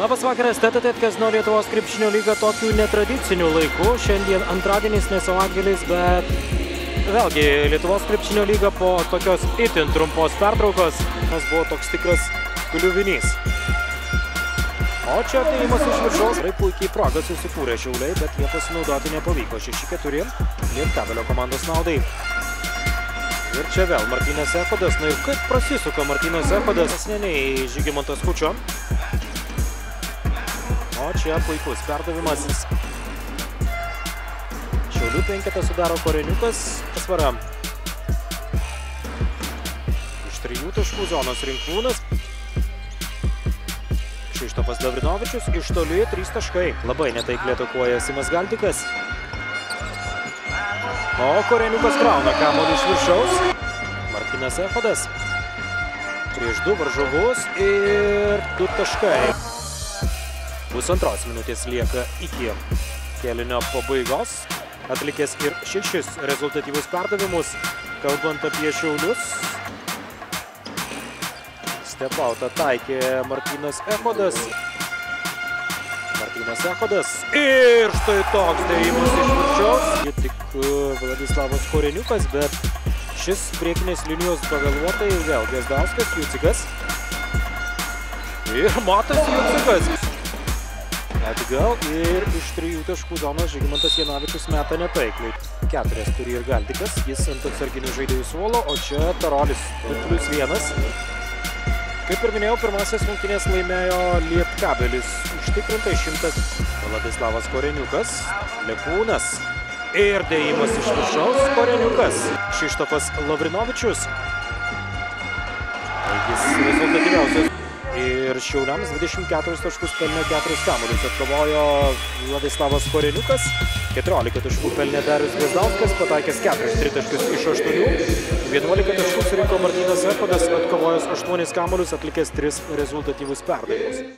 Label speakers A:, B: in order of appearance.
A: Labas vakaras, TTT Kazino Lietuvos krepšinio lyga tokiu netradiciniu laiku. Šiandien antradienis, nesavaitgalis, bet vėlgi Lietuvos krepšinio lyga po tokios itin trumpos pertraukos, nes buvo toks tikras kliuvinys. O čia atėjimas iš viršaus. Tikrai puikiai progą susikūrė šiauliai, bet jie pasinaudoti nepavyko. 6-4 Lietkabelio komandos naudai. Ir čia vėl Martynas Echodas. Na ir kaip prasisuka Martynas Echodas. Asmeniai Žygimantas Kučio. O čia puikus perdavimas. Šiaulių penketą sudaro Koreniukas. Pasvara. Iš trijų taškų zonos rinkūnas. Kšištofas Davrinovičius iš toli 3 taškai. Labai netaikliai atakuoja Simas Galdikas. O Koreniukas krauna kamuolį iš viršaus. Martinas Echodas. Prieš du varžovus ir 2 taškai. Pusantros minutės lieka iki kėlinio pabaigos. Atlikęs ir šešis rezultatyvus perdavimus. Kalbant apie Šiaulius, Stepautą taikė Martynas Echodas. Martynas Echodas. Ir štai toks dėjimas iš viršaus. Tik Vladislavas Koreniukas, bet šis priekinės linijos pavėluotai vėl Gesdauskas, Jucikas. Ir Matas Jucikas. Atgal ir iš trijų taškų zonos Žygimantas Janavičius meta netaikliai. Keturias turi ir Galdikas, jis ant atsarginių žaidėjų suolo, o čia Tarolis 2 plus 1. Kaip ir minėjau, pirmasis rungtynės laimėjo Lietkabelis. Užtikrintai šimtas Vladislavas Koreniukas, Lekūnas ir dėjimas iš viršaus Koreniukas. Kšištofas Lavrinovičius. Jis rezultatyviausias. Ir Šiauliams 24 taškus pelnė 4 kamuolius. Atkovojo Vladislavas Koreniukas. 14 taškų pelnė Darius Gazdauskas, pataikęs 4 tritaškius iš 8. 11 taškų surinko Martynas Echodas, atkovojęs 8 kamuolius, atlikęs 3 rezultatyvus perdavimus.